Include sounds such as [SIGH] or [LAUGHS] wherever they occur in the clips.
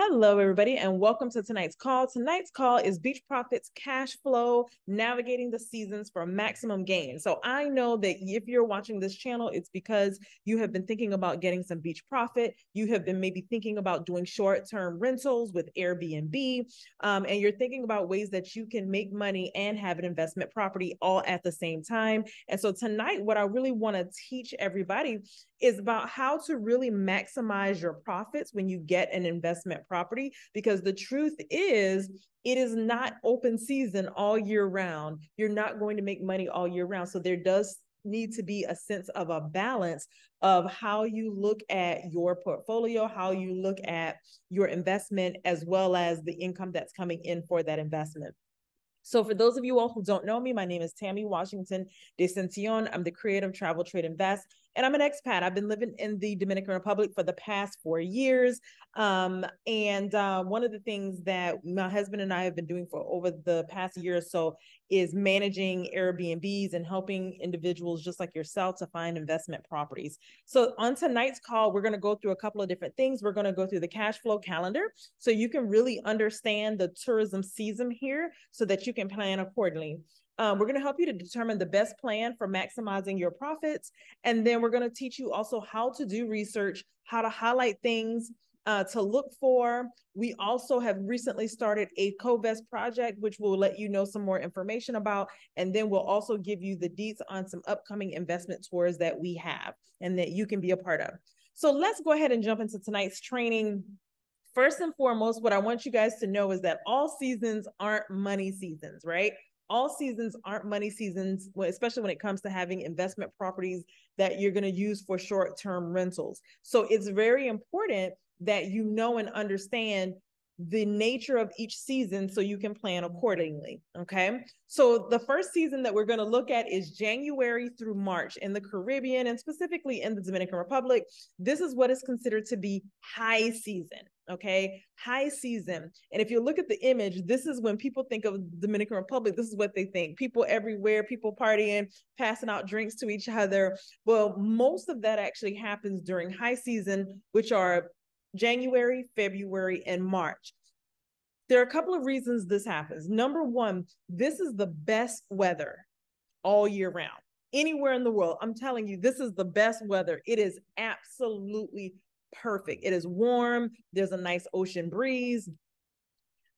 Hello, everybody, and welcome to tonight's call. Tonight's call is Beach Profits Cash Flow Navigating the Seasons for Maximum Gain. So, I know that if you're watching this channel, it's because you have been thinking about getting some beach profit. You have been maybe thinking about doing short term rentals with Airbnb, um, and you're thinking about ways that you can make money and have an investment property all at the same time. And so, tonight, what I really want to teach everybody is about how to really maximize your profits when you get an investment property. Because the truth is, it is not open season all year round. You're not going to make money all year round. So there does need to be a sense of a balance of how you look at your portfolio, how you look at your investment, as well as the income that's coming in for that investment. So for those of you all who don't know me, my name is Tammy Washington De Desencion. I'm the creative travel trade invest and I'm an expat. I've been living in the Dominican Republic for the past four years. Um, and uh, one of the things that my husband and I have been doing for over the past year or so is managing Airbnbs and helping individuals just like yourself to find investment properties. So on tonight's call, we're going to go through a couple of different things. We're going to go through the cash flow calendar so you can really understand the tourism season here so that you can plan accordingly. Um, we're going to help you to determine the best plan for maximizing your profits. And then we're going to teach you also how to do research, how to highlight things uh, to look for. We also have recently started a CoVest project, which we'll let you know some more information about. And then we'll also give you the deets on some upcoming investment tours that we have and that you can be a part of. So let's go ahead and jump into tonight's training. First and foremost, what I want you guys to know is that all seasons aren't money seasons, right? All seasons aren't money seasons, especially when it comes to having investment properties that you're going to use for short term rentals. So it's very important that you know and understand the nature of each season so you can plan accordingly. Okay. So the first season that we're going to look at is January through March in the Caribbean and specifically in the Dominican Republic. This is what is considered to be high season. Okay. High season. And if you look at the image, this is when people think of Dominican Republic, this is what they think. People everywhere, people partying, passing out drinks to each other. Well, most of that actually happens during high season, which are January, February, and March. There are a couple of reasons this happens. Number one, this is the best weather all year round, anywhere in the world. I'm telling you, this is the best weather. It is absolutely perfect. It is warm, there's a nice ocean breeze.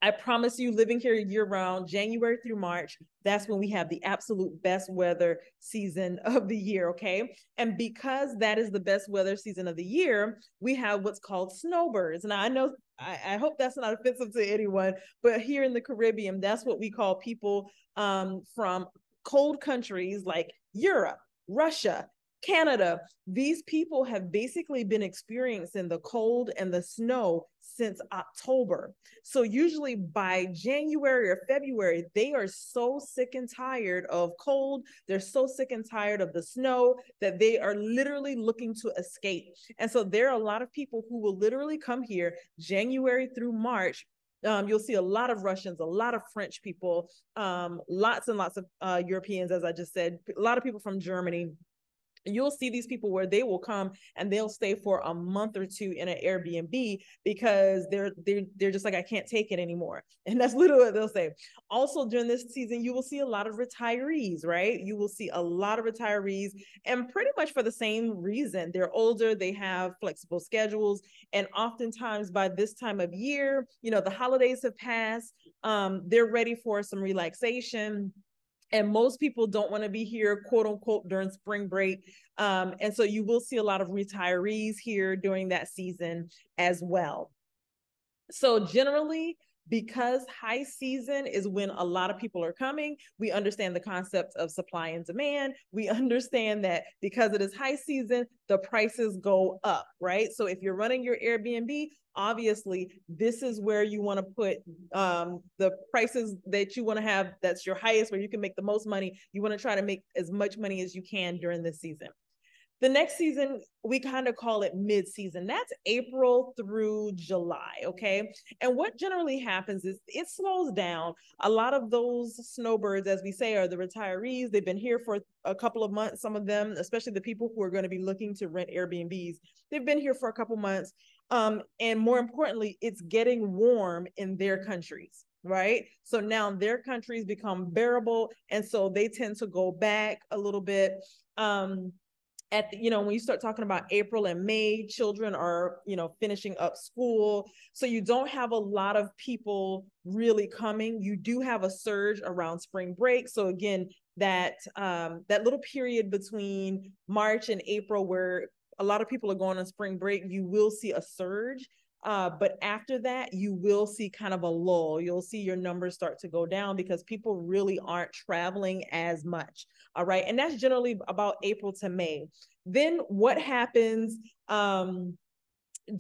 I promise you, living here year round, January through March, that's when we have the absolute best weather season [LAUGHS] of the year. Okay. And because that is the best weather season of the year, we have what's called snowbirds. Now, I know, I, I hope that's not offensive to anyone, but here in the Caribbean, that's what we call people um, from cold countries like Europe, Russia, Canada, these people have basically been experiencing the cold and the snow since October. So, usually by January or February, they are so sick and tired of cold. They're so sick and tired of the snow that they are literally looking to escape. And so, there are a lot of people who will literally come here January through March um, you'll see a lot of Russians, a lot of French people, um, lots and lots of uh, Europeans, as I just said, a lot of people from Germany, you'll see these people where they will come and they'll stay for a month or two in an Airbnb because they're they're they're just like I can't take it anymore. [LAUGHS] And that's literally what they'll say. Also during this season you will see a lot of retirees, right? You will see a lot of retirees and pretty much for the same reason. They're older, they have flexible schedules and oftentimes by this time of year, you know, the holidays have passed, um they're ready for some relaxation and most people don't want to be here quote unquote during spring break. Um, and so you will see a lot of retirees here during that season as well. So generally because high season is when a lot of people are coming we understand the concept of supply and demand. We [LAUGHS] understand that because it is high season the prices go up right? So if you're running your airbnb obviously this is where you want to put um, the prices that you want to have that's your highest where you can make the most money. You want to try to make as much money as you can during this season the next season we kind of call it mid-season that's april through july okay and what generally happens is it slows down a lot of those snowbirds as we say are the retirees they've been here for a couple of months some of them especially the people who are going to be looking to rent airbnbs they've been here for a couple months Um, and more importantly, it's getting warm in their countries, right? So now their countries become bearable. And so they tend to go back a little bit. Um, at the, you know when you start talking about april and may children are you know finishing up school. So you don't have a lot of people really coming. You do have a surge around spring break. So again that um that little period between march and april where a lot of people are going on spring break you will see a surge uh, but after that, you will see kind of a lull. You'll see your numbers start to go down because people really aren't traveling as much. All right. And that's generally about April to May. Then what happens? Um,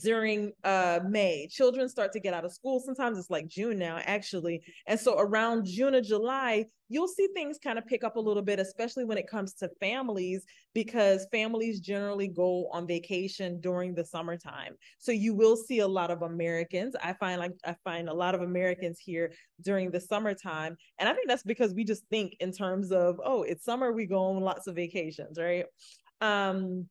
during uh May. Children start to get out of school. Sometimes it's like June now, actually. And so around June or July, you'll see things kind of pick up a little bit, especially when it comes to families, because families generally go on vacation during the summertime. So you will see a lot of Americans. I find like I find a lot of Americans here during the summertime. And I think that's because we just think in terms of, oh, it's summer, we go on lots of vacations, right? Um,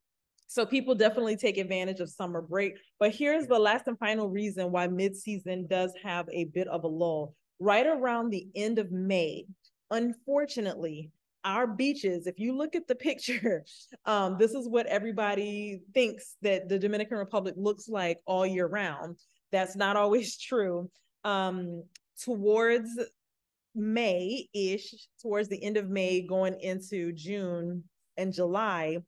so people definitely take advantage of summer break. But here's the last and final reason why midseason does have a bit of a lull. Right around the end of May, unfortunately, our beaches, if you look at the [LAUGHS] picture, um, this is what everybody thinks that the Dominican Republic looks like all year round. That's not always [LAUGHS] true. Um, towards May ish, towards the end of May, going into June and July,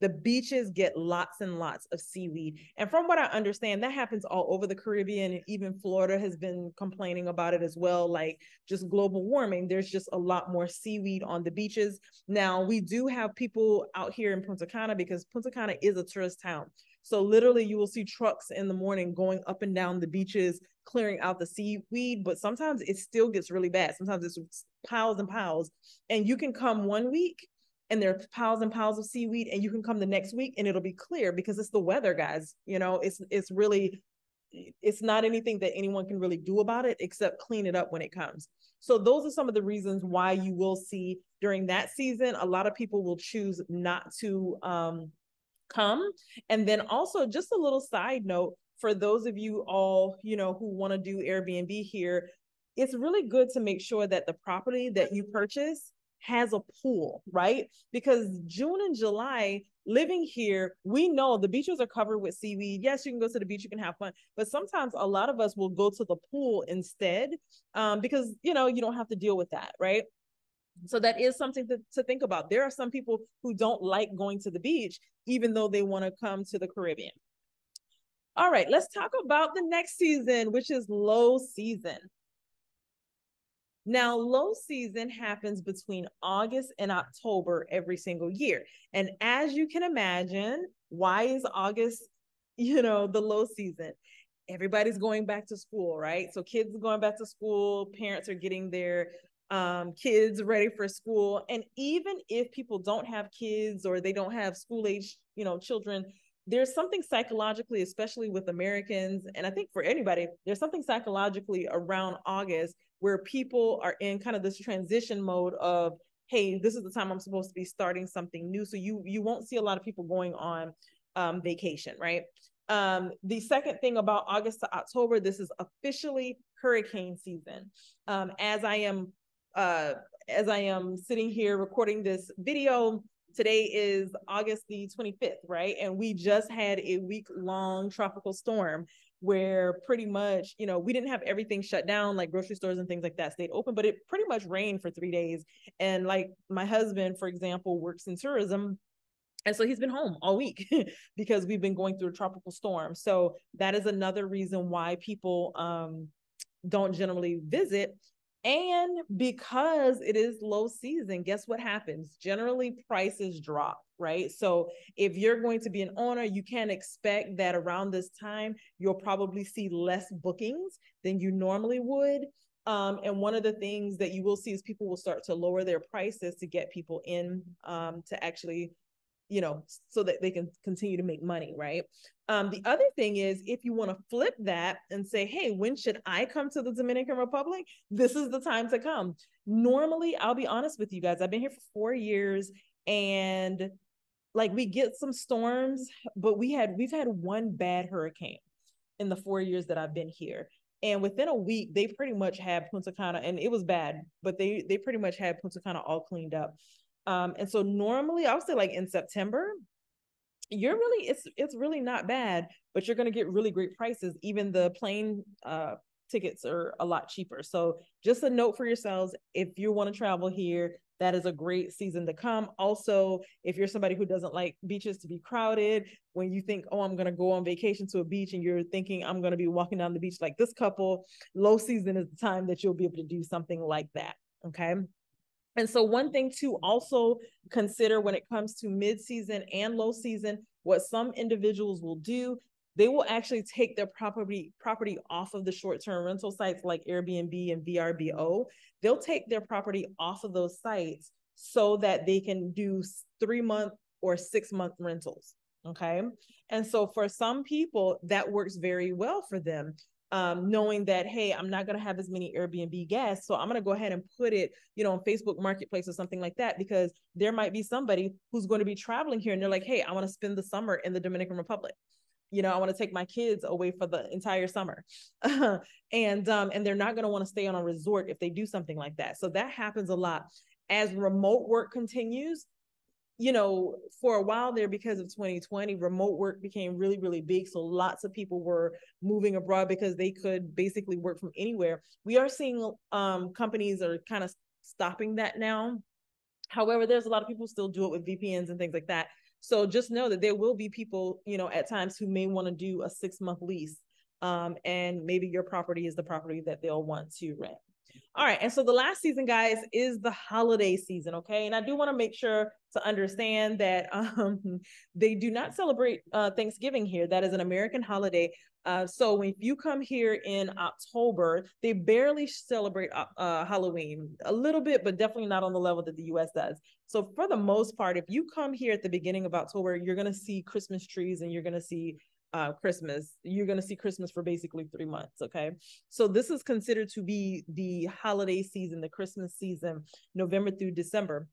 the beaches get lots and lots of seaweed. And from what I understand, that happens all over the Caribbean. Even Florida has been complaining about it as well, like just global warming. There's just a lot more seaweed on the beaches. Now, we do have people out here in Punta Cana because Punta Cana is a tourist town. So literally you will see trucks in the morning going up and down the beaches, clearing out the seaweed, but sometimes it still gets really bad. Sometimes it's piles and piles. And you can come one week and there are piles and piles of seaweed and you can come the next week and it'll be clear because it's the weather guys you know it's it's really it's not anything that anyone can really do about it except clean it up when it comes. So those are some of the reasons why you will see during that season a lot of people will choose not to um, come. And then also just a little side note for those of you all you know who want to do airbnb here it's really good to make sure that the property that you purchase has a pool, right? Because June and July, living here, we know the beaches are covered with seaweed. Yes, you can go to the beach, you can have fun, but sometimes a lot of us will go to the pool instead um, because, you know, you don't have to deal with that, right? So that is something to, to think about. There are some people who don't like going to the beach, even though they want to come to the Caribbean. All right, let's talk about the next season, which is low season. Now, low season happens between August and October every single year. And as you can imagine, why is August, [LAUGHS] you know, the low season? Everybody's going back to school, right? So kids are going back to school, parents are getting their um, kids ready for school. And even if people don't have kids or they don't have school age, you know, children, there's something psychologically, especially with Americans, and I think for anybody, there's something psychologically around August where people are in kind of this transition mode of hey this is the time i'm supposed to be starting something new. So you you won't see a lot of people going on um, vacation right? Um, the second thing about august to october this is officially hurricane season. Um, as i am uh, as i am sitting here recording this video today is august the 25th right and we just had a week long tropical storm where pretty much, you know, we didn't have everything shut down, like grocery stores and things like that stayed open, but it pretty much rained for three days. And like my husband, for example, works in tourism. And so he's been home all week [LAUGHS] because we've been going through a tropical storm. So that is another reason why people um, don't generally visit and because it is low season, guess what happens? Generally, prices drop, right? So if you're going to be an owner, you can expect that around this time, you'll probably see less bookings than you normally would. Um, and one of the things that you will see is people will start to lower their prices to get people in um, to actually you know, so that they can continue to make money, right? Um, the other thing is if you want to flip that and say, hey, when should I come to the Dominican Republic? This is the time to come. Normally, I'll be honest with you guys, I've been here for four years and like we get some storms, but we had we've had one bad hurricane. in the four years that I've been here. And within a week, they pretty much had Punta Cana, and it was bad, but they they pretty much had Punta Cana all cleaned up. Um, and so normally I would say like in September, you're really it's it's really not bad, but you're gonna get really great prices. Even the plane uh tickets are a lot cheaper. So just a note for yourselves if you want to travel here, that is a great season to come. Also, if you're somebody who doesn't like beaches to be crowded, when you think, oh, I'm going to go on vacation to a beach and you're thinking, I'm going to be walking down the beach like this couple, low season is the time that you'll be able to do something like that. Okay. And so, one thing to also consider when it comes to mid season and low season, what some individuals will do they will actually take their property property off of the short-term rental sites like Airbnb and VRBO. They'll take their property off of those sites so that they can do three month or six month rentals. Okay. And so for some people, that works very well for them. Um, knowing that, hey, I'm not going to have as many Airbnb guests. So I'm going to go ahead and put it, you know, on Facebook Marketplace or something like that, because there might be somebody who's going to be traveling here and they're like, hey, I want to spend the summer in the Dominican Republic. You know i want to take my kids away for the entire summer. [LAUGHS] And um and they're not going to want to stay on a resort if they do something like that. So that happens a lot. As remote work continues you know for a while there because of 2020 remote work became really really big so lots of people were moving abroad because they could basically work from anywhere we are seeing um companies are kind of stopping that now however there's a lot of people still do it with vpns and things like that so just know that there will be people, you know, at times who may want to do a six month lease. Um, and maybe your property is the property that they'll want to rent. All right. And so the last season, guys, is the holiday season. Okay. And I do want to make sure to understand that [LAUGHS] um, they do not celebrate uh, Thanksgiving here. That is an American holiday. Uh, so if you come here in October, they barely celebrate uh, uh, Halloween a little bit, but definitely not on the level that the US does. So for the most part, if you come here at the beginning of October, you're going to see Christmas trees and you're going to see uh, Christmas. You're going to see Christmas for basically three months. Okay. So this is considered to be the holiday season, the Christmas season, November through December.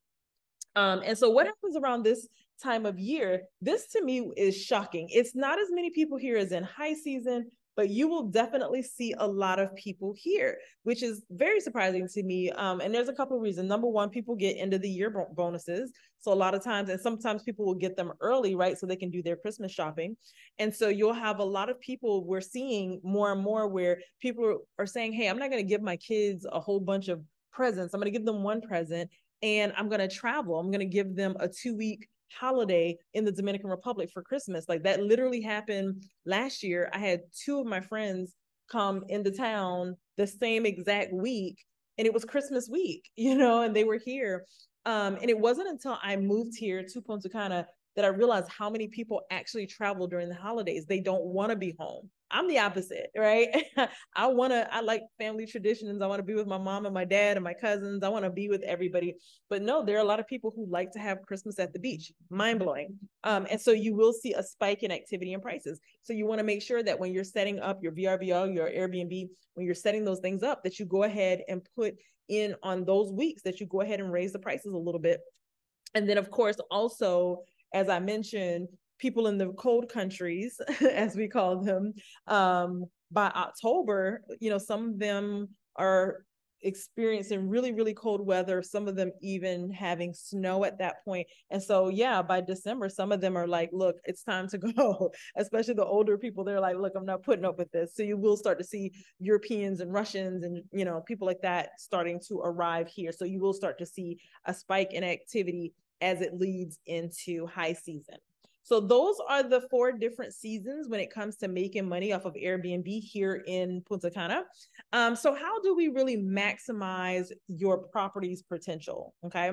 Um, and so what happens around this time of year, this to me is shocking. It's not as many people here as in high season, but you will definitely see a lot of people here, which is very surprising to me. Um, and there's a couple of reasons. Number one, people get end of the year bonuses. So a lot of times, and sometimes people will get them early, right? So they can do their Christmas shopping. And so you'll have a lot of people we're seeing more and more where people are saying, Hey, I'm not going to give my kids a whole bunch of presents. I'm going to give them one present and I'm going to travel. I'm going to give them a two week holiday in the Dominican Republic for Christmas. Like that literally happened last year. I had two of my friends come into town the same exact week and it was Christmas week, [LAUGHS] you know, and they were here. Um, and it wasn't until I moved here to Punta Cana that I realized how many people actually travel during the holidays. They don't want to be home. I'm the opposite, right? [LAUGHS] I want to, I like family traditions. I want to be with my mom and my dad and my cousins. I want to be with everybody. But no, there are a lot of people who like to have Christmas at the beach. Mind blowing. Um, and so you will see a spike in activity and prices. So you want to make sure that when you're setting up your VRBO, your Airbnb, when you're setting those things up, that you go ahead and put in on those weeks that you go ahead and raise the prices a little bit. And then, of course, also, as I mentioned, people in the cold countries, [LAUGHS] as we call them, um, by October, you know, some of them are experiencing really, really cold weather, some of them even having snow at that point. And so, yeah, by December, some of them are like, look, it's time to [LAUGHS] go, especially the older people. They're like, look, I'm not putting up with this. So you will start to see Europeans and Russians and, you know, people like that starting to arrive here. So you will start to see a spike in activity as it leads into high season. So those are the four different seasons when it comes to making money off of Airbnb here in Punta Cana. Um, so how do we really maximize your property's potential? Okay.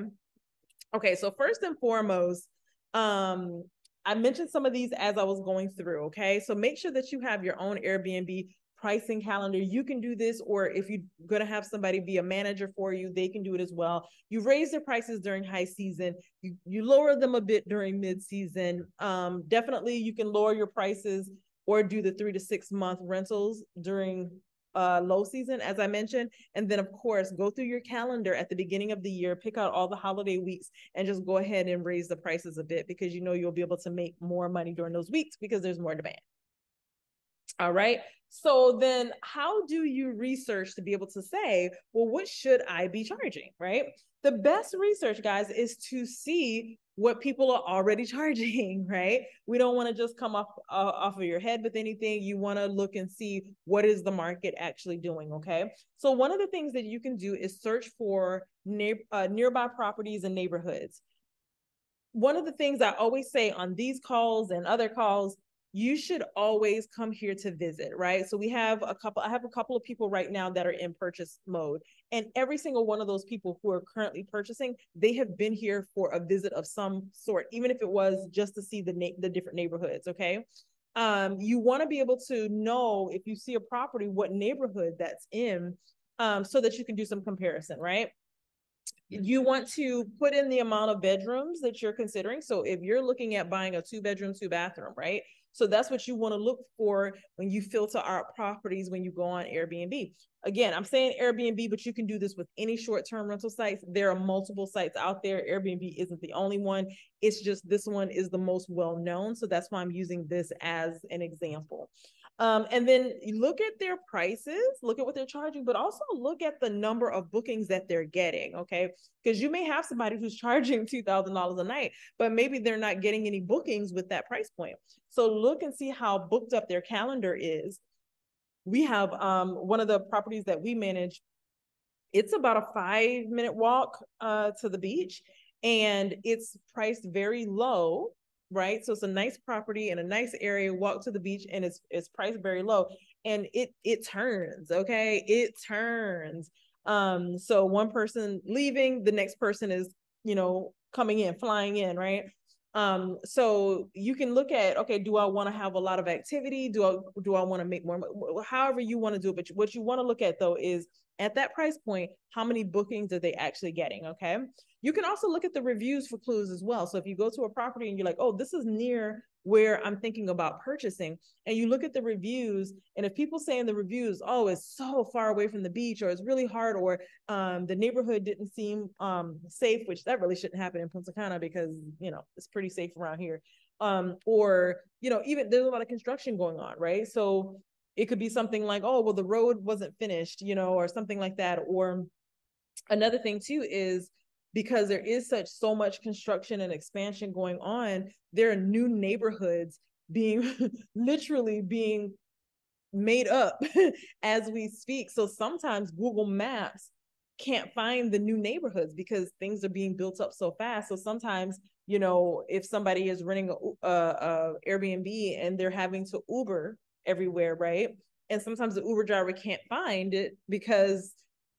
Okay. So first and foremost, um, I mentioned some of these as I was going through. Okay. So make sure that you have your own Airbnb pricing calendar. You can do this, or if you're going to have somebody be a manager for you, they can do it as well. You raise their prices during high season, you, you lower them a bit during mid season. Um, definitely, you can lower your prices or do the three to six month rentals during uh, low season, as I mentioned. And then, of course, go through your calendar at the beginning of the year, pick out all the holiday weeks, and just go ahead and raise the prices a bit because you know you'll be able to make more money during those weeks because there's more demand. All right. So then how do you research to be able to say, well, what should I be charging? Right. The best research, guys, is to see what people are already [LAUGHS] charging, right? We don't want to just come off uh, off of your head with anything. You want to look and see what is the market actually doing, okay? So one of the things that you can do is search for uh, nearby properties and neighborhoods. One of the things I always say on these calls and other calls you should always come here to visit, right? So we have a couple, I have a couple of people right now that are in purchase mode. And every single one of those people who are currently purchasing, they have been here for a visit of some sort, even if it was just to see the na- the different neighborhoods, okay? Um, you want to be able to know if you see a property, what neighborhood that's in, um, so that you can do some comparison, right? you want to put in the amount of bedrooms that you're considering. So if you're looking at buying a two bedroom, two bathroom, right? So that's what you want to look for when you filter out properties when you go on Airbnb. Again, I'm saying Airbnb, but you can do this with any short term rental sites. There are multiple sites out there. Airbnb isn't the only one. It's just this one is the most well known. So that's why I'm using this as an example. Um, and then look at their prices, look at what they're charging, but also look at the number of bookings that they're getting. Okay. Because you may have somebody who's [LAUGHS] charging $2,000 a night, but maybe they're not getting any bookings with that price point. So look and see how booked up their calendar is. We have um, one of the properties that we manage, it's about a five minute walk uh, to the beach and it's priced very low right? So it's a nice property in a nice area, walk to the beach and it's it's priced very low and it it turns, okay? It turns. Um so one person leaving, the next person is, you know, coming in, flying in, right? Um so you can look at okay, do I want to have a lot of activity? Do I do I want to make more however you want to do it, but what you want to look at though is at that price point, how many bookings are they actually getting? Okay. You can also look at the reviews for clues as well. So if you go to a property and you're like, oh, this is near where I'm thinking about purchasing, and you look at the reviews, and if people say in the reviews, oh, it's so far away from the beach, or it's really hard, or um, the neighborhood didn't seem um, safe, which that really shouldn't happen in Punta Cana because you know it's pretty safe around here. Um, or you know, even there's a lot of construction going on, right? So it could be something like oh well the road wasn't finished you know or something like that or another thing too is because there is such so much construction and expansion going on there are new neighborhoods being [LAUGHS] literally being made up [LAUGHS] as we speak so sometimes google maps can't find the new neighborhoods because things are being built up so fast so sometimes you know if somebody is renting a, a, uh, a airbnb and they're having to uber everywhere, right? And sometimes the Uber driver can't find it because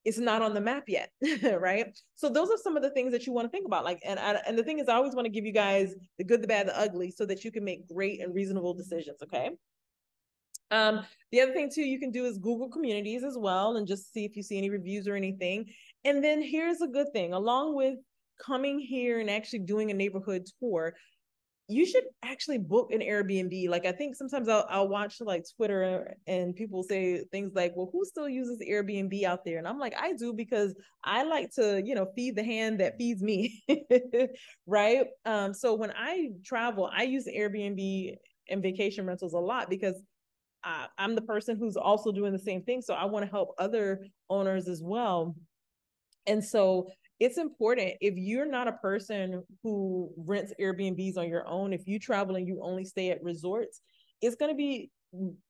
it's not on the map yet, [LAUGHS] right? So those are some of the things that you want to think about. Like, and and the thing is, I always want to give you guys the good, the bad, the ugly, so that you can make great and reasonable decisions. Okay. Um, the other thing too you can do is Google communities as well, and just see if you see any reviews or anything. And then here's a good thing: along with coming here and actually doing a neighborhood tour, you should actually book an Airbnb. Like I think sometimes I'll, I'll watch like Twitter and people say things like, "Well, who still uses Airbnb out there?" And I'm like, I do because I like to, you know, feed the hand that feeds me, [LAUGHS] right? Um, so when I travel, I use Airbnb and vacation rentals a lot because I, I'm the person who's also doing the same thing. So I want to help other owners as well. And so it's important if you're not a person who rents Airbnbs on your own, if you travel and you only stay at resorts, it's going to be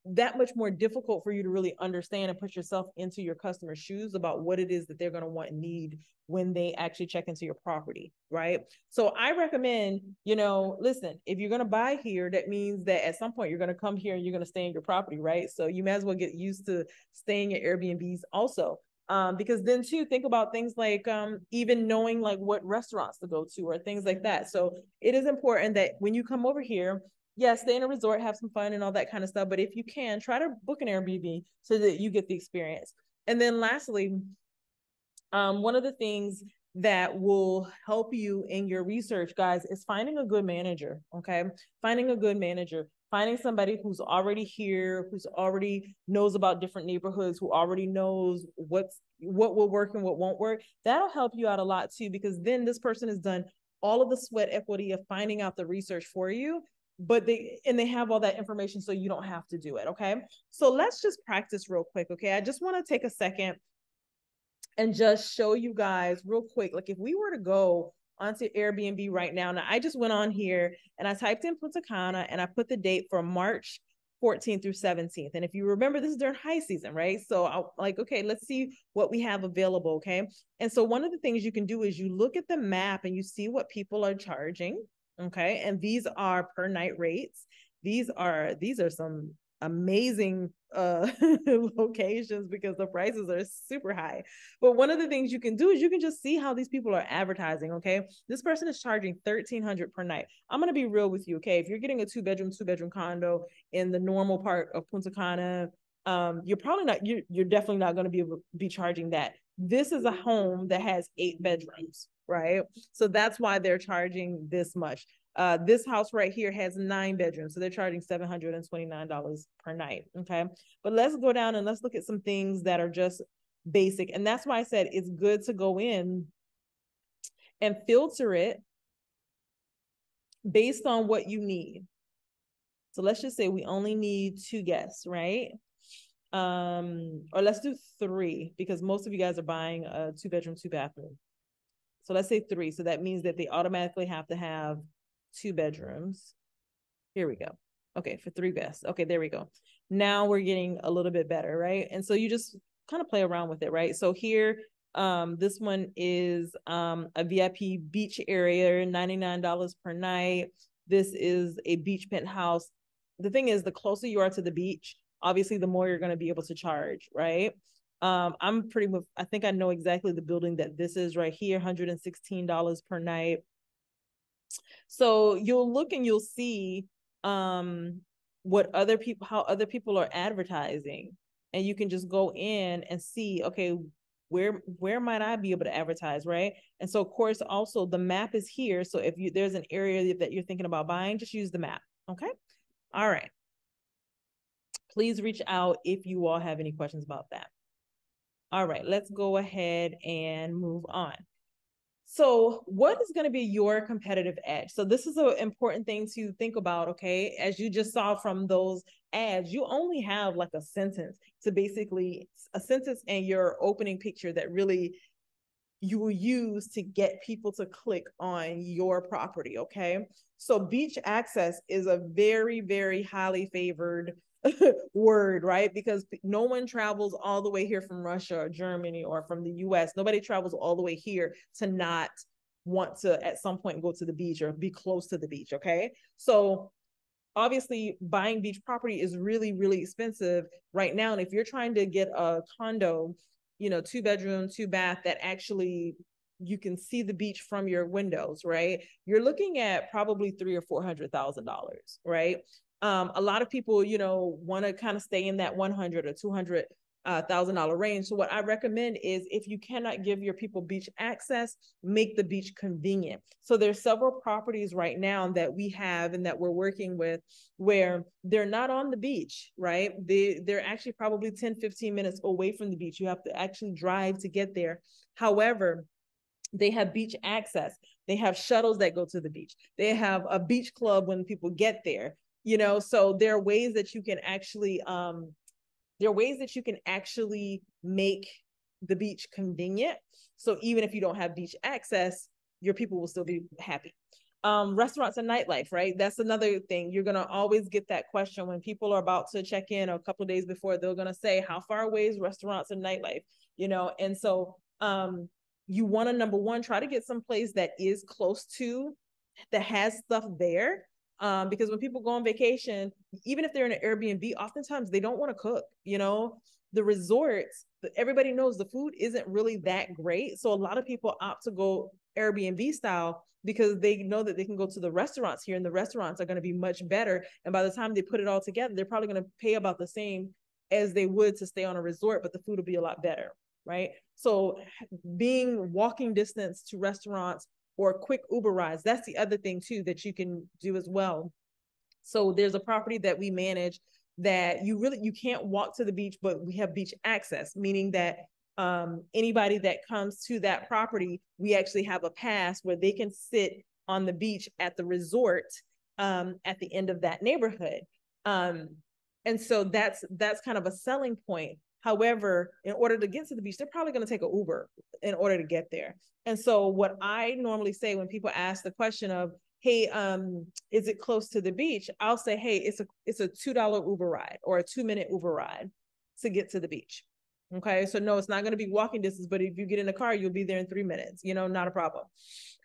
that much more difficult for you to really understand and put yourself into your customer's shoes about what it is that they're going to want and need when they actually check into your property, right? So I recommend, you know, listen, if you're going to buy here, that means that at some point you're going to come here and you're going to stay in your property, right? So you may as well get used to staying at Airbnbs also um, because then too think about things like um, even knowing like what restaurants to go to or things like that. So it is important that when you come over here yes stay in a resort have some fun and all that kind of stuff but if you can try to book an airbnb so that you get the experience. And then lastly um, one of the things that will help you in your research guys is finding a good manager okay? Finding a good manager finding somebody who's already here, who's already knows about different neighborhoods, who already knows what's what will work and what won't work, that'll help you out a lot too, because then this person has done all of the sweat equity of finding out the research for you. but they and they have all that information so you don't have to do it okay so let's just practice real quick okay i just want to take a second and just show you guys real quick like if we were to go onto airbnb right now now i just went on here and i typed in punta cana and i put the date for march 14th through 17th. And if you remember, this is during high season, right? So I'm like, okay, let's see what we have available. Okay. And so one of the things you can do is you look at the map and you see what people are charging. Okay. And these are per night rates. These are these are some amazing uh [LAUGHS] locations because the prices are super high. But one of the things you can do is you can just see how these people are advertising, okay? This person is charging 1300 per night. I'm going to be real with you, okay? If you're getting a two bedroom two bedroom condo in the normal part of Punta Cana, um you're probably not you're, you're definitely not going to be able be charging that. This is a home that has 8 bedrooms, right? So that's why they're charging this much. Uh, this house right here has nine bedrooms, so they're charging $729 per night. Okay. But let's go down and let's look at some things that are just basic. And that's why I said it's good to go in and filter it based on what you need. So let's just say we only need two guests, right? Um, or let's do three because most of you guys are buying a two bedroom, two bathroom. So let's say three. So that means that they automatically have to have two bedrooms. Here we go. Okay, for three guests. Okay, there we go. Now we're getting a little bit better, right? And so you just kind of play around with it, right? So here, um, this one is um a VIP beach area, $99 per night. This is a beach penthouse. The thing is, the closer you are to the beach, obviously the more you're going to be able to charge, right? Um, I'm pretty I think I know exactly the building that this is right here, $116 per night. So you'll look and you'll see um what other people how other people are advertising and you can just go in and see okay where where might i be able to advertise right? And so of course also the map is here so if you there's an area that you're thinking about buying just use the map okay? All right. Please reach out if you all have any questions about that. All right let's go ahead and move on so, what is going to be your competitive edge? So, this is an important thing to think about. Okay. As you just saw from those ads, you only have like a sentence to basically a sentence and your opening picture that really you will use to get people to click on your property. Okay. So, beach access is a very, very highly favored [LAUGHS] word, right? Because no one travels all the way here from Russia or Germany or from the US. Nobody travels all the way here to not want to at some point go to the beach or be close to the beach. Okay. So obviously buying beach property is really, really expensive right now. And if you're trying to get a condo, you know, two bedroom, two bath that actually you can see the beach from your windows, right? You're looking at probably three or four hundred thousand dollars, right? Um, a lot of people, you know, want to kind of stay in that 100 or 200 uh, thousand dollar range. So what I recommend is if you cannot give your people beach access, make the beach convenient. So there's several properties right now that we have and that we're working with where they're not on the beach, right? They they're actually probably 10, 15 minutes away from the beach. You have to actually drive to get there. However, they have beach access. They have shuttles that go to the beach. They have a beach club when people get there you know so there are ways that you can actually um there are ways that you can actually make the beach convenient so even if you don't have beach access your people will still be happy um, restaurants and nightlife, right? That's another thing. You're gonna always get that question when people are about to check in a couple of days before. They're gonna say, "How far away is restaurants and nightlife?" You know, and so um, you want to number one try to get some place that is close to that has stuff there um, because when people go on vacation, even if they're in an Airbnb, oftentimes they don't want to cook. You know, the resorts, everybody knows the food isn't really that great. So a lot of people opt to go Airbnb style because they know that they can go to the restaurants here and the restaurants are going to be much better. And by the time they put it all together, they're probably going to pay about the same as they would to stay on a resort, but the food will be a lot better. Right. So being walking distance to restaurants or quick Uber rides. That's the other thing too that you can do as well. So there's a property that we manage that you really you can't walk to the beach, but we have beach access, meaning that um, anybody that comes to that property, we actually have a pass where they can sit on the beach at the resort um, at the end of that neighborhood. Um, and so that's that's kind of a selling point. However, in order to get to the beach, they're probably going to take an Uber in order to get there. And so what I normally say when people ask the question of, "Hey, um, is it close to the beach?" I'll say, "Hey, it's a it's a two dollar Uber ride or a two minute Uber ride to get to the beach." Okay, so no, it's not going to be walking distance, but if you get in a car, you'll be there in three minutes. You know, not a problem.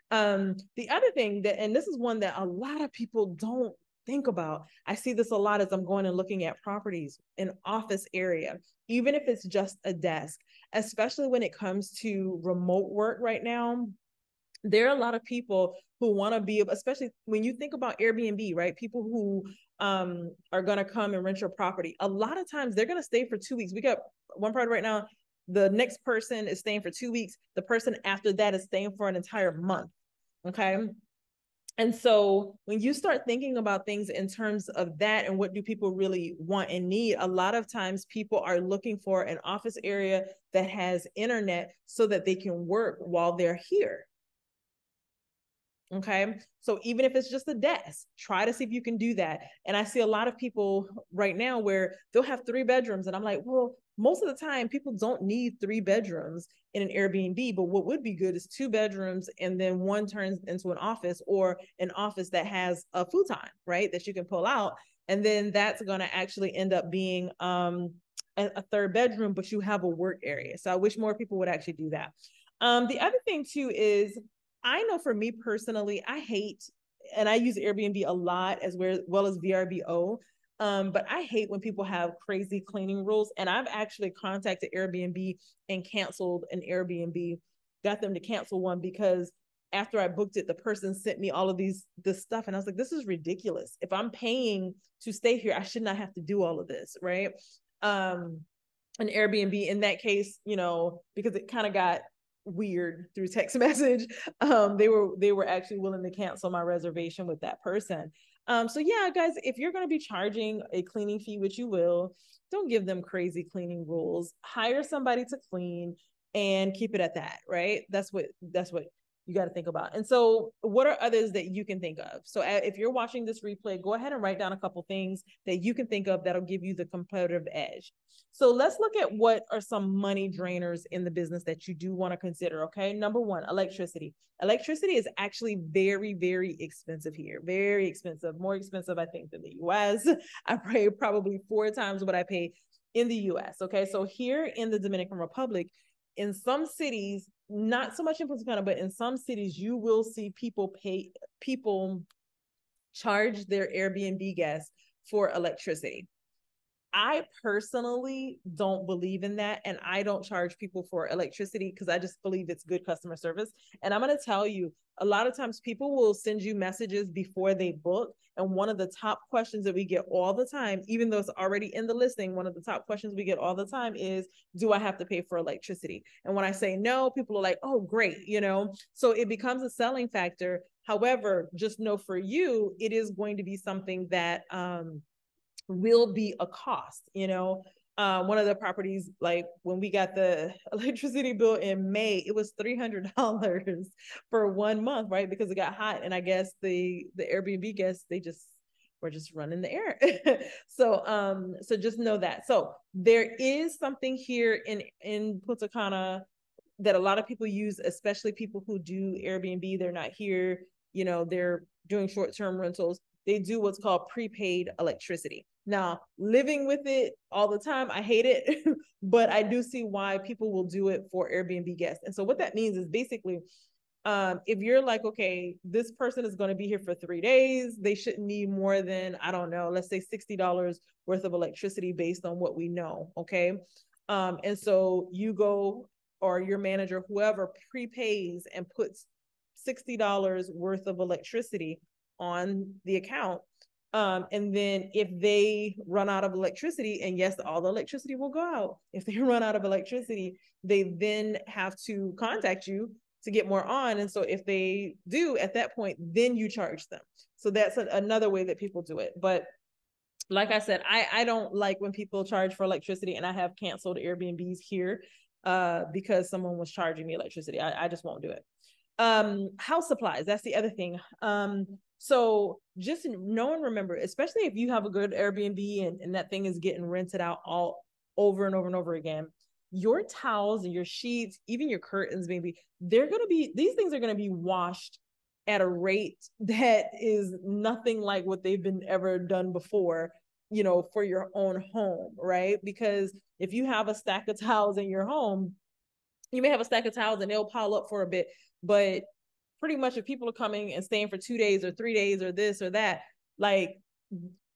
Um, the other thing that, and this is one that a lot of people don't think about. I see this a lot as I'm going and looking at properties in office area, even if it's just a desk, especially when it comes to remote work right now. There are a lot of people who want to be, especially when you think about Airbnb, right? People who um, are going to come and rent your property. A lot of times they're going to stay for two weeks. We got one part right now. The next person is staying for two weeks. The person after that is staying for an entire month. Okay. And so when you start thinking about things in terms of that and what do people really want and need, a lot of times people are looking for an office area that has internet so that they can work while they're here. Okay. So even if it's just a desk, try to see if you can do that. And I see a lot of people right now where they'll have three bedrooms. And I'm like, well, most of the time people don't need three bedrooms in an Airbnb, but what would be good is two bedrooms and then one turns into an office or an office that has a futon, right? That you can pull out. And then that's going to actually end up being um, a, third bedroom, but you have a work area. So I wish more people would actually do that. Um, the other thing too is I know for me personally, I hate, and I use Airbnb a lot as well as VRBO. Um, but I hate when people have crazy cleaning rules. And I've actually contacted Airbnb and canceled an Airbnb, got them to cancel one because after I booked it, the person sent me all of these this stuff. And I was like, this is ridiculous. If I'm paying to stay here, I should not have to do all of this, right? Um, an Airbnb in that case, you know, because it kind of got weird through text [LAUGHS] message um they were they were actually willing to cancel my reservation with that person um so yeah guys if you're going to be charging a cleaning fee which you will don't give them crazy cleaning rules. Hire somebody to clean and keep it at that right? That's what that's what you got to think about. And so, what are others that you can think of? So, if you're watching this replay, go ahead and write down a couple things that you can think of that'll give you the competitive edge. So, let's look at what are some money drainers in the business that you do want to consider. Okay. Number one, electricity. Electricity is actually very, very expensive here. Very expensive. More expensive, I think, than the US. [LAUGHS] I pay probably four times what I pay in the US. Okay. So, here in the Dominican Republic, in some cities, not so much in Punta but in some cities, you will see people pay people charge their Airbnb guests for electricity. I personally don't believe in that. And I don't charge people for electricity because I just believe it's good customer service. And I'm going to tell you, a lot of times people will send you messages before they book. And one of the top questions that we get all the time, even though it's already in the listing, one of the top questions we get all the time is Do I have to pay for electricity? And when I say no, people are like, Oh, great. You know, so it becomes a selling factor. However, just know for you, it is going to be something that, um, will be a cost you know? Uh, one of the properties like when we got the [LAUGHS] electricity bill in may it was $300 for one month right? Because it got hot and i guess the the airbnb guests they just were just running the air. [LAUGHS] So um so just know that. So there is something here in in punta cana that a lot of people use especially people who do airbnb. They're not here you know they're doing short-term rentals. They do what's called prepaid electricity. Now, living with it all the time, I hate it, [LAUGHS] but I do see why people will do it for Airbnb guests. And so, what that means is basically, um, if you're like, okay, this person is going to be here for three days, they shouldn't need more than, I don't know, let's say $60 worth of electricity based on what we know. Okay. Um, and so you go or your manager, whoever prepays and puts $60 worth of electricity on the account. Um, and then if they run out of electricity, and yes, all the electricity will go out. [LAUGHS] If they run out of electricity, they then have to contact you to get more on. And so if they do at that point, then you charge them. So that's a, another way that people do it. But like I said, I, I don't like when people charge for electricity and I have canceled Airbnbs here uh, because someone was charging me electricity. I, I just won't do it. Um, house supplies, that's the other thing. Um, so just know and remember, especially if you have a good Airbnb and, and that thing is getting rented out all over and over and over again, your towels and your sheets, even your curtains, maybe they're going to be, these things are going to be washed at a rate [LAUGHS] that is nothing like what they've been ever done before you know for your own home right? Because if you have a stack of towels in your home you may have a stack of towels and they'll pile up for a bit but pretty much if people are coming and staying for two days or three days or this or that like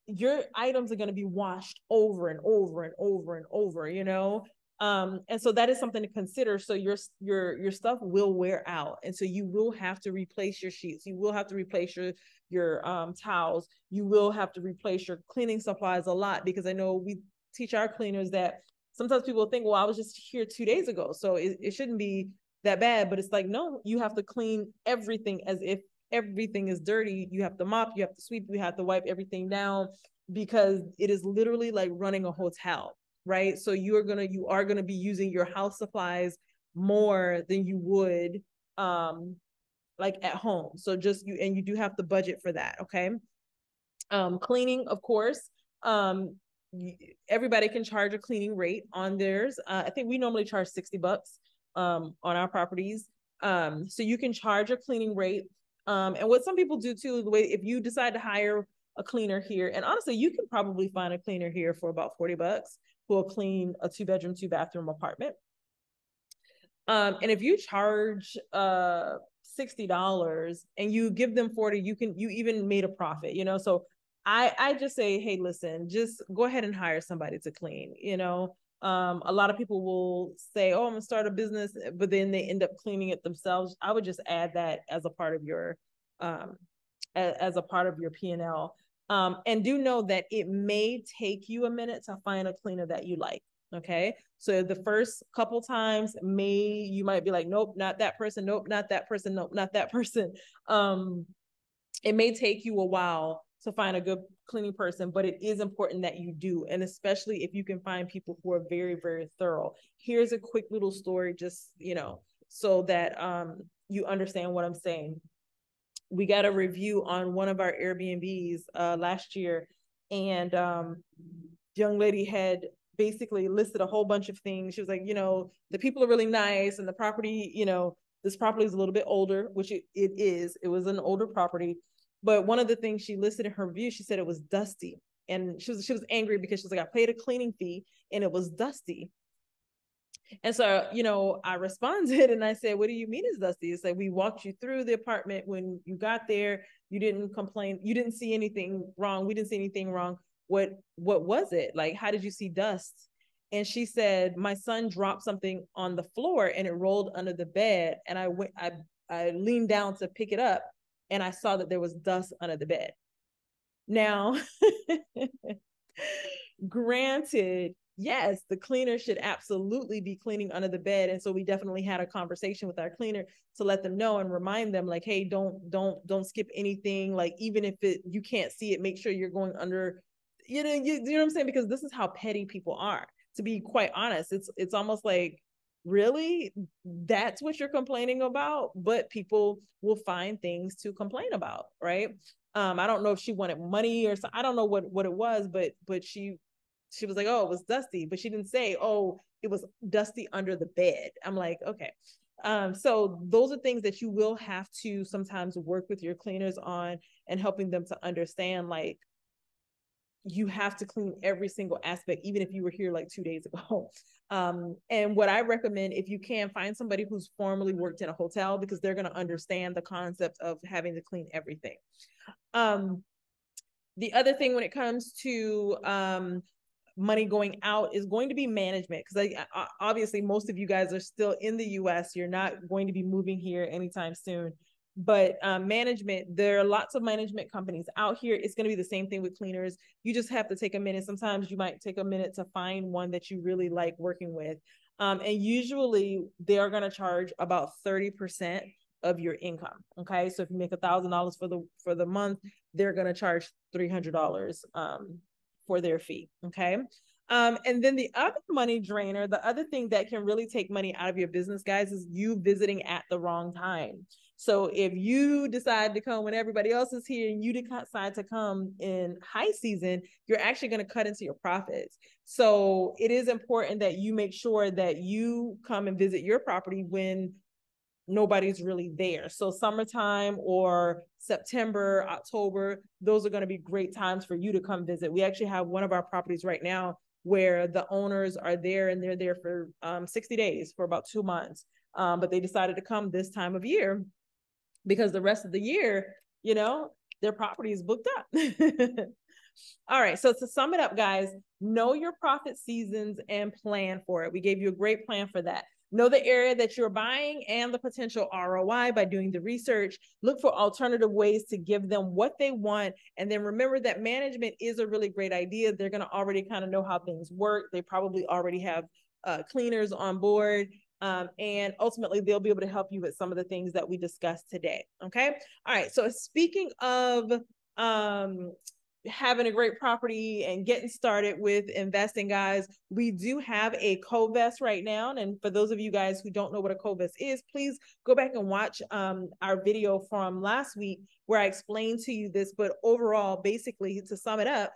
your items are going to be washed over and over and over and over you know? Um and so that is something to consider. So your your your stuff will wear out. And so you will have to replace your sheets. You will have to replace your your um towels. You will have to replace your cleaning supplies a lot because i know we teach our cleaners that sometimes people think well i was just here two days ago. So it, it shouldn't be that bad but it's like no you have to clean everything as if everything is dirty you have to mop you have to sweep you have to wipe everything down because it is literally like running a hotel right? So you are gonna you are gonna be using your house supplies more than you would um like at home. So just you and you do have to budget for that, okay? Um cleaning, of course. Um everybody can charge a cleaning rate on theirs. Uh, I think we normally charge 60 bucks um on our properties. Um so you can charge a cleaning rate. Um and what some people do too, the way if you decide to hire a cleaner here, and honestly, you can probably find a cleaner here for about 40 bucks who will clean a two bedroom, two bathroom apartment. Um, and if you charge uh $60 and you give them 40, you can you even made a profit, you know. So I I just say, hey, listen, just go ahead and hire somebody to clean, you know. Um, a lot of people will say, Oh, I'm gonna start a business, but then they end up cleaning it themselves. I would just add that as a part of your um as, as a part of your P and L. Um, and do know that it may take you a minute to find a cleaner that you like. Okay. So the first couple times may you might be like, nope, not that person, nope, not that person, nope, not that person. Um, it may take you a while to find a good cleaning person, but it is important that you do. And especially if you can find people who are very, very thorough. Here's a quick little story, just you know, so that um you understand what I'm saying we got a review on one of our Airbnbs uh, last year, and um, young lady had basically listed a whole bunch of things. She was like, you know, the people are really nice, and the property, you know, this property is a little bit older, which it, it is. It was an older property, but one of the things she listed in her review, she said it was dusty, and she was she was angry because she was like, I paid a cleaning fee and it was dusty. And so, you know, I responded [LAUGHS] and I said, What do you mean it's dusty? It's like we walked you through the apartment when you got there, you didn't complain, you didn't see anything wrong. We didn't see anything wrong. What what was it? Like, how did you see dust? And she said, My son dropped something on the floor and it rolled under the bed. And I went, I I leaned down to pick it up and I saw that there was dust under the bed. Now, [LAUGHS] granted, yes, the cleaner should absolutely be cleaning under the bed. And so we definitely had a conversation with our cleaner to let them know and remind them like, hey, don't don't don't skip anything. Like even if it you can't see it, make sure you're going under. You know, you, you know what I'm saying? Because this is how petty people are. To be quite honest, it's it's almost like really that's what you're complaining about but people will find things to complain about right um i don't know if she wanted money or so i don't know what what it was but but she she was like, oh, it was dusty, but she didn't say, oh, it was dusty under the bed. I'm like, okay. Um, so those are things that you will have to sometimes work with your cleaners on and helping them to understand like you have to clean every single aspect, even if you were here like two days ago. [LAUGHS] Um, and what I recommend, if you can find somebody who's formerly worked in a hotel, because they're going to understand the concept of having to clean everything. Um, the other thing when it comes to um, money going out is going to be management because obviously most of you guys are still in the US. You're not going to be moving here anytime soon. But um, management, there are lots of management companies out here. It's going to be the same thing with cleaners. You just have to take a minute. Sometimes you might take a minute to find one that you really like working with. Um, and usually they are going to charge about 30% of your income. Okay. So if you make a thousand dollars for the for the month, they're gonna charge three hundred dollars um for their fee. Okay. Um, and then the other money drainer, the other thing that can really take money out of your business, guys, is you visiting at the wrong time. So if you decide to come when everybody else is here and you decide to come in high season, you're actually going to cut into your profits. So it is important that you make sure that you come and visit your property when nobody's really there. So summertime or September, October, those are going to be great times for you to come visit. We actually have one of our properties right now where the owners are there and they're there for um, 60 days for about two months. Um, but they decided to come this time of year because the rest of the year, you know, their property is booked up. [LAUGHS] All right. So to sum it up, guys, know your profit seasons and plan for it. We gave you a great plan for that. Know the area that you're buying and the potential ROI by doing the research. Look for alternative ways to give them what they want. And then remember that management is a really great idea. They're going to already kind of know how things work. They probably already have uh, cleaners on board. Um, and ultimately, they'll be able to help you with some of the things that we discussed today. Okay. All right. So, speaking of um, having a great property and getting started with investing, guys, we do have a co-vest right now. And for those of you guys who don't know what a co-vest is, please go back and watch um, our video from last week where I explained to you this. But overall, basically, to sum it up,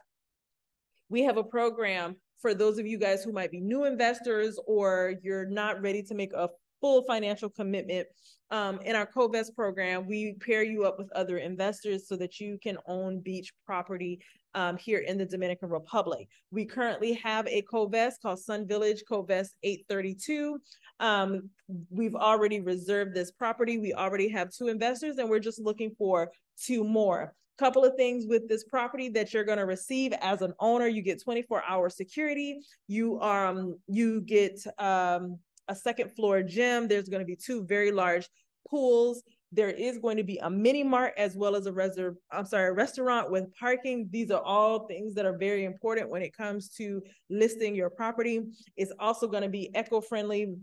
we have a program for those of you guys who might be new investors or you're not ready to make a full financial commitment. Um, in our co-vest program, we pair you up with other investors so that you can own beach property um, here in the Dominican Republic. We currently have a co-vest called Sun Village Co-vest 832. Um, we've already reserved this property. We already have two investors and we're just looking for two more couple of things with this property that you're going to receive as an owner. You get 24 hour security. You um you get um a second floor gym. There's going to be two very large pools. There is going to be a mini mart as well as a reserve i'm sorry a restaurant with parking. These are all things that are very important when it comes to listing your property. It's also going to be eco-friendly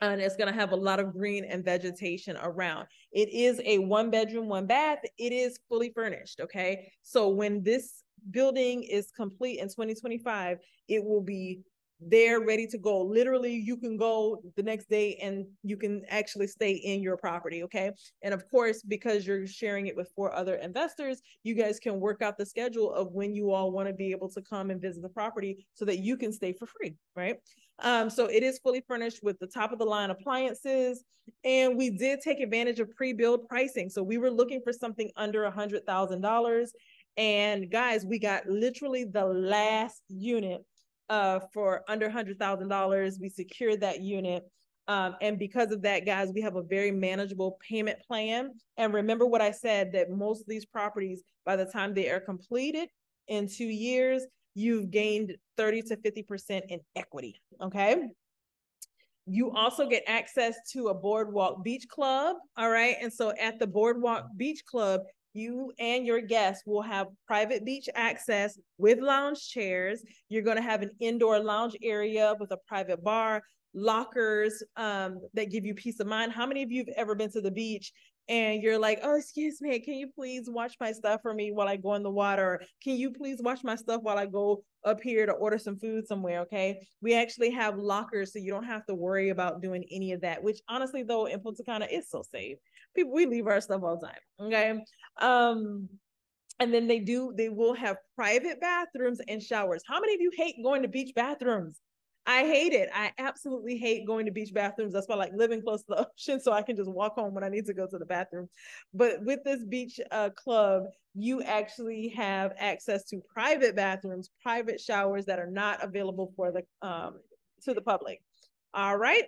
and it's going to have a lot of green and vegetation around. It is a one bedroom, one bath. It is fully furnished. Okay. So when this building is complete in 2025, it will be there ready to go. Literally, you can go the next day and you can actually stay in your property. Okay. And of course, because you're sharing it with four other investors, you guys can work out the schedule of when you all want to be able to come and visit the property so that you can stay for free. Right. Um, so it is fully furnished with the top of the line appliances. And we did take advantage of pre-build pricing. So we were looking for something under a hundred thousand dollars. And guys, we got literally the last unit uh, for under hundred thousand dollars. We secured that unit. Um, and because of that, guys, we have a very manageable payment plan. And remember what I said that most of these properties, by the time they are completed in two years, you've gained 30 to 50% in equity. Okay. You also get access to a Boardwalk Beach Club. All right. And so at the Boardwalk Beach Club, you and your guests will have private beach access with lounge chairs. You're going to have an indoor lounge area with a private bar, lockers um, that give you peace of mind. How many of you have ever been to the beach and you're like, oh, excuse me, can you please watch my stuff for me while I go in the water? Can you please watch my stuff while I go up here to order some food somewhere? Okay. We actually have lockers so you don't have to worry about doing any of that, which honestly, though, in Punta Cana is so safe. People, we leave our stuff all the time. Okay. Um, and then they do, they will have private bathrooms and showers. How many of you hate going to beach bathrooms? I hate it. I absolutely hate going to beach bathrooms. That's why I like living close to the [LAUGHS] ocean so I can just walk home when I need to go to the bathroom. But with this beach uh, club, you actually have access to private bathrooms, private showers that are not available for the um, to the public. All right.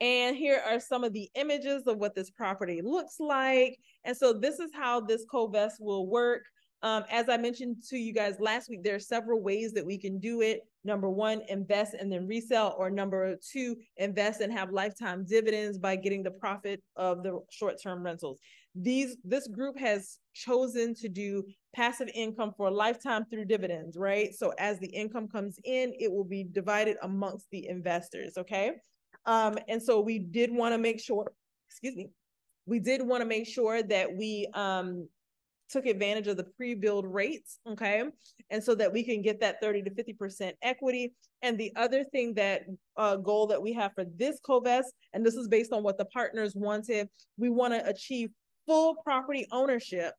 And here are some of the images of what this property looks like. And so this is how this co-vest will work. Um, as I mentioned to you guys last week, there are several ways that we can do it. Number one, invest and then resell, or number two, invest and have lifetime dividends by getting the profit of the short-term rentals. These this group has chosen to do passive income for a lifetime through dividends, right? So as the income comes in, it will be divided amongst the investors, okay? Um, and so we did want to make sure, excuse me, we did want to make sure that we um took advantage of the pre-build rates, okay? And so that we can get that 30 to 50% equity. And the other thing that uh, goal that we have for this COVEST, and this is based on what the partners wanted, we want to achieve full property ownership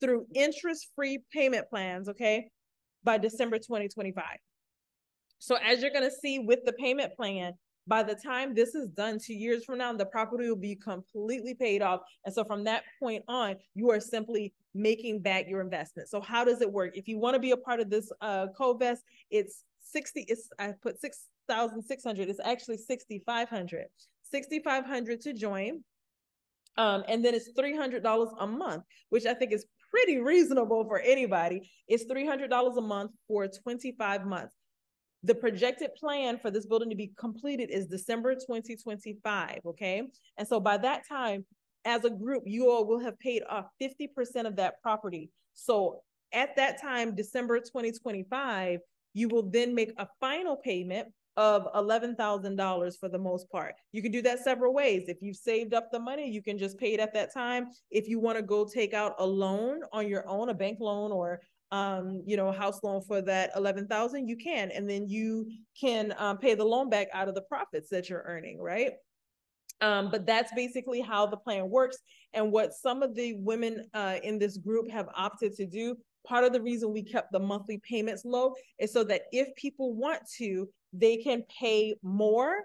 through interest-free payment plans, okay, by December 2025. So as you're going to see with the payment plan, by the time this is done two years from now, the property will be completely paid off. And so from that point on, you are simply making back your investment. So how does it work? If you want to be a part of this uh co-vest, it's 60, it's I put 6,600. It's actually 6,500. 6,500 to join. Um, and then it's $300 a month, which I think is pretty reasonable for anybody. It's $300 a month for 25 months. The projected plan for this building to be completed is December 2025. Okay. And so by that time, as a group, you all will have paid off 50% of that property. So at that time, December 2025, you will then make a final payment of $11,000 for the most part. You can do that several ways. If you've saved up the money, you can just pay it at that time. If you want to go take out a loan on your own, a bank loan or um, you know, house loan for that 11,000, you can, and then you can um, pay the loan back out of the profits that you're earning, right? Um, but that's basically how the plan works. And what some of the women uh, in this group have opted to do, part of the reason we kept the monthly payments low is so that if people want to, they can pay more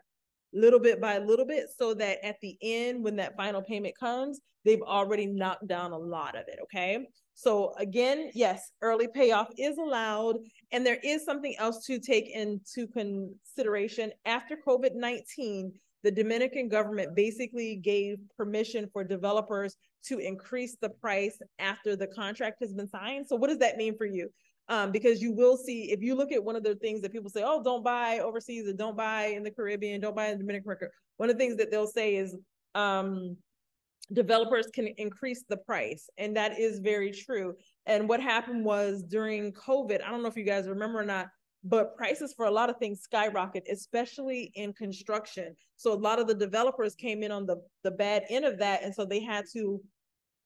little bit by little bit so that at the end, when that final payment comes, they've already knocked down a lot of it. Okay. So again, yes, early payoff is allowed. And there is something else to take into consideration. After COVID 19, the Dominican government basically gave permission for developers to increase the price after the contract has been signed. So, what does that mean for you? Um, because you will see if you look at one of the things that people say, oh, don't buy overseas or don't buy in the Caribbean, don't buy in the Dominican Republic. One of the things that they'll say is um, developers can increase the price. And that is very true. And what happened was during COVID, I don't know if you guys remember or not, but prices for a lot of things skyrocket, especially in construction. So a lot of the developers came in on the, the bad end of that. And so they had to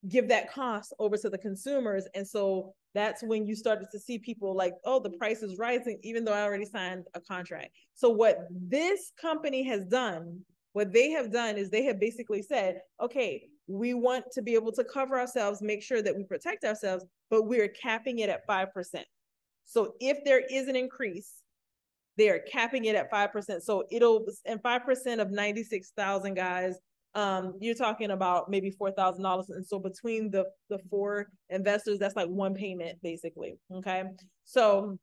give that cost over to the consumers. And so that's when you started to see people like, oh, the price is rising, even though I already signed a contract. So what this company has done what they have done is they have basically said, okay, we want to be able to cover ourselves, make sure that we protect ourselves, but we're capping it at 5%. So if there is an increase, they are capping it at 5%. So it'll, and 5% of 96,000 guys, um, you're talking about maybe $4,000. And so between the, the four investors, that's like one payment basically. Okay. So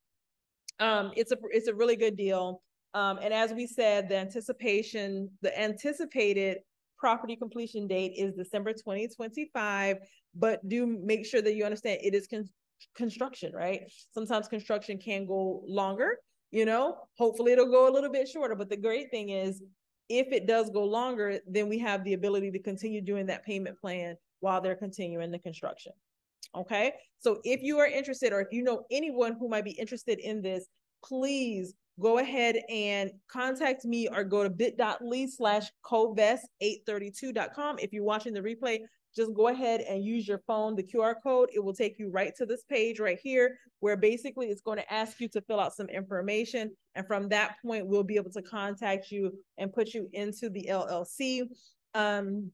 um, it's a, it's a really good deal. Um, and as we said, the anticipation, the anticipated property completion date is December 2025, but do make sure that you understand it is con- construction, right? Sometimes construction can go longer, you know, hopefully it'll go a little bit shorter. But the great thing is, if it does go longer, then we have the ability to continue doing that payment plan while they're continuing the construction. Okay. So if you are interested, or if you know anyone who might be interested in this, please go ahead and contact me or go to bit.ly slash covest832.com. If you're watching the replay, just go ahead and use your phone, the QR code. It will take you right to this page right here, where basically it's going to ask you to fill out some information. And from that point, we'll be able to contact you and put you into the LLC um,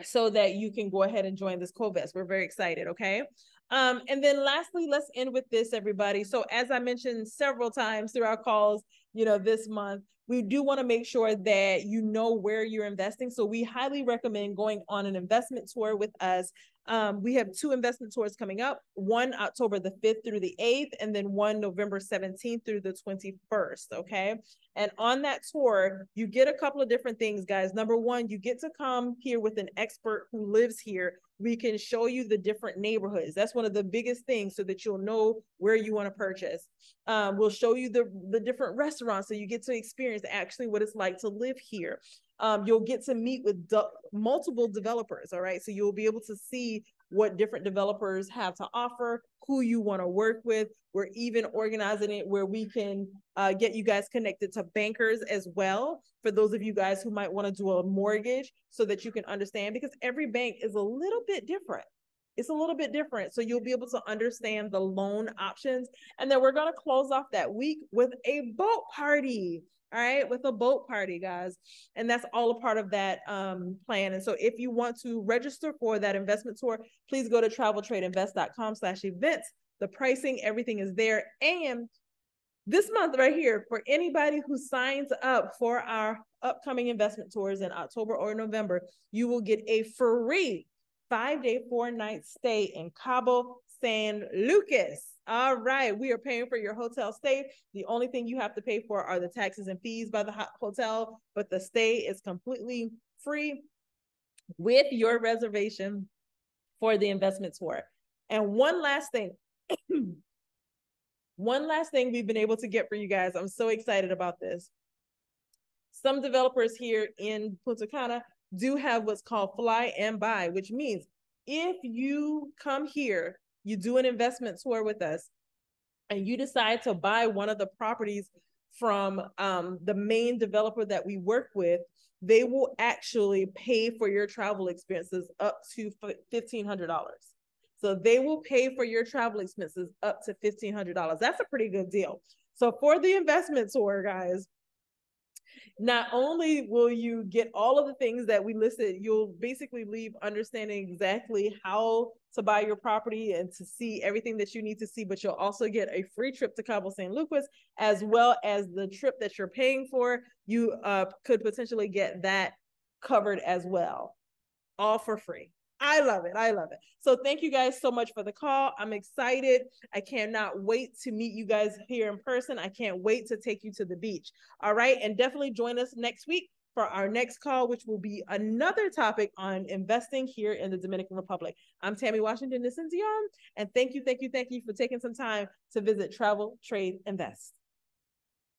so that you can go ahead and join this CoVest. We're very excited, okay? Um, and then lastly, let's end with this, everybody. So as I mentioned several times through our calls, you know, this month, we do want to make sure that you know where you're investing. So we highly recommend going on an investment tour with us. Um, we have two investment tours coming up, one October the 5th through the 8th, and then one November 17th through the 21st. Okay. And on that tour, you get a couple of different things, guys. Number one, you get to come here with an expert who lives here. We can show you the different neighborhoods. That's one of the biggest things so that you'll know where you want to purchase. Um, we'll show you the, the different restaurants so you get to experience actually what it's like to live here. Um, you'll get to meet with multiple developers. All right. So you'll be able to see what different developers have to offer, who you want to work with. We're even organizing it where we can uh, get you guys connected to bankers as well. For those of you guys who might want to do a mortgage so that you can understand, because every bank is a little bit different it's a little bit different. So you'll be able to understand the loan options. And then we're going to close off that week with a boat party. All right, with a boat party, guys. And that's all a part of that um, plan. And so if you want to register for that investment tour, please go to traveltradeinvest.com slash events. The pricing, everything is there. And this month right here, for anybody who signs up for our upcoming investment tours in October or November, you will get a free five day, four night stay in Cabo San Lucas. All right, we are paying for your hotel stay. The only thing you have to pay for are the taxes and fees by the hotel, but the stay is completely free with your reservation for the investment tour. And one last thing. [CLEARS THROAT] one last thing we've been able to get for you guys. I'm so excited about this. Some developers here in Punta Cana do have what's called fly and buy, which means if you come here you do an investment tour with us and you decide to buy one of the properties from um, the main developer that we work with, they will actually pay for your travel expenses up to $1,500. So they will pay for your travel expenses up to $1,500. That's a pretty good deal. So for the investment tour, guys, not only will you get all of the things that we listed, you'll basically leave understanding exactly how to buy your property and to see everything that you need to see, but you'll also get a free trip to Cabo San Lucas as well as the trip that you're paying for. You uh, could potentially get that covered as well, all for free. I love it. I love it. So thank you guys so much for the call. I'm excited. I cannot wait to meet you guys here in person. I can't wait to take you to the beach. All right. And definitely join us next week for our next call, which will be another topic on investing here in the Dominican Republic. I'm Tammy Washington Dion, and thank you, thank you, thank you for taking some time to visit Travel, Trade, Invest.